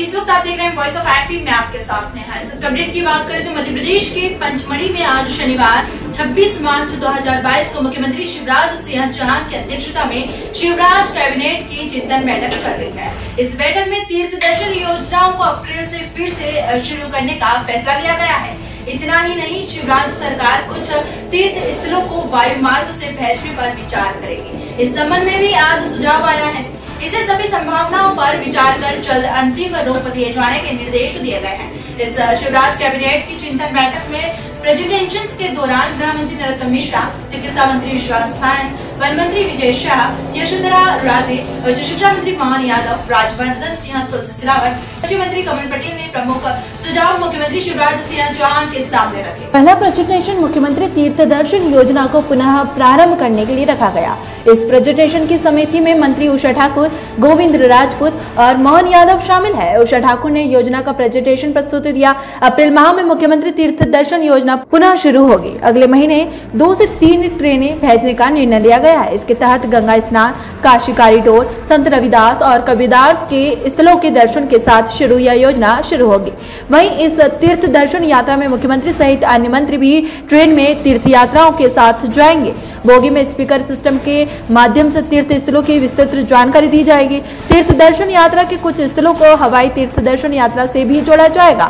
इस वक्त आप देख रहे हैं वॉइस ऑफ़ एमपी में आपके साथ में है इस अपडेट की बात करें तो मध्य प्रदेश के पंचमढ़ी में आज शनिवार 26 मार्च 2022 को मुख्यमंत्री शिवराज सिंह चौहान की अध्यक्षता में शिवराज कैबिनेट की चिंतन बैठक चल रही है। इस बैठक में तीर्थ दर्शन योजनाओं को अप्रैल से फिर से शुरू करने का फैसला लिया गया है। इतना ही नहीं, शिवराज सरकार कुछ तीर्थ स्थलों को वायु मार्ग से भेजने पर विचार करेगी। इस संबंध में भी आज सुझाव आया है। इसे सभी संभावनाओं पर विचार कर जल्द अंतिम रूप दिए जाने के निर्देश दिए गए हैं। इस शिवराज कैबिनेट की चिंतन बैठक में प्रेजिडेंशन के दौरान गृह मंत्री नरोत्तम मिश्रा, चिकित्सा मंत्री विश्वास सारण वन मंत्री विजय शाह, यशोधरा राजे, उच्च शिक्षा मंत्री मोहन यादव, राजवर्धन सिंह तुलसी सिलावट कृषि मंत्री कमल पटेल ने प्रमुख सुझाव मुख्यमंत्री शिवराज सिंह चौहान के सामने रखे। पहला प्रेजेंटेशन मुख्यमंत्री तीर्थ दर्शन योजना को पुनः प्रारंभ करने के लिए रखा गया। इस प्रेजेंटेशन की समिति में मंत्री उषा ठाकुर, गोविंद राजपूत और मोहन यादव शामिल है। उषा ठाकुर ने योजना का प्रेजेंटेशन प्रस्तुत दिया। अप्रैल माह में मुख्यमंत्री तीर्थ दर्शन योजना पुनः शुरू होगी। अगले महीने दो से तीन ट्रेनें भेजने का निर्णय लिया गया। है। इसके तहत गंगा स्नान काशी कॉरिडोर संत रविदास और कबीरदास के स्थलों के दर्शन के साथ शुरू यह योजना शुरू होगी। वहीं इस तीर्थ दर्शन यात्रा में मुख्यमंत्री सहित अन्य मंत्री भी ट्रेन में तीर्थ यात्राओं के साथ जाएँगे। बोगी में स्पीकर सिस्टम के माध्यम से तीर्थ स्थलों की विस्तृत जानकारी दी जाएगी। तीर्थ दर्शन यात्रा के कुछ स्थलों को हवाई तीर्थ दर्शन यात्रा से भी जोड़ा जाएगा।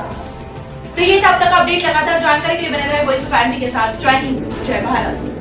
तो ये तब तक अपडेट। लगातार जानकारी के लिए बने रहे वॉइस ऑफ़ के साथ। जय जय भारत।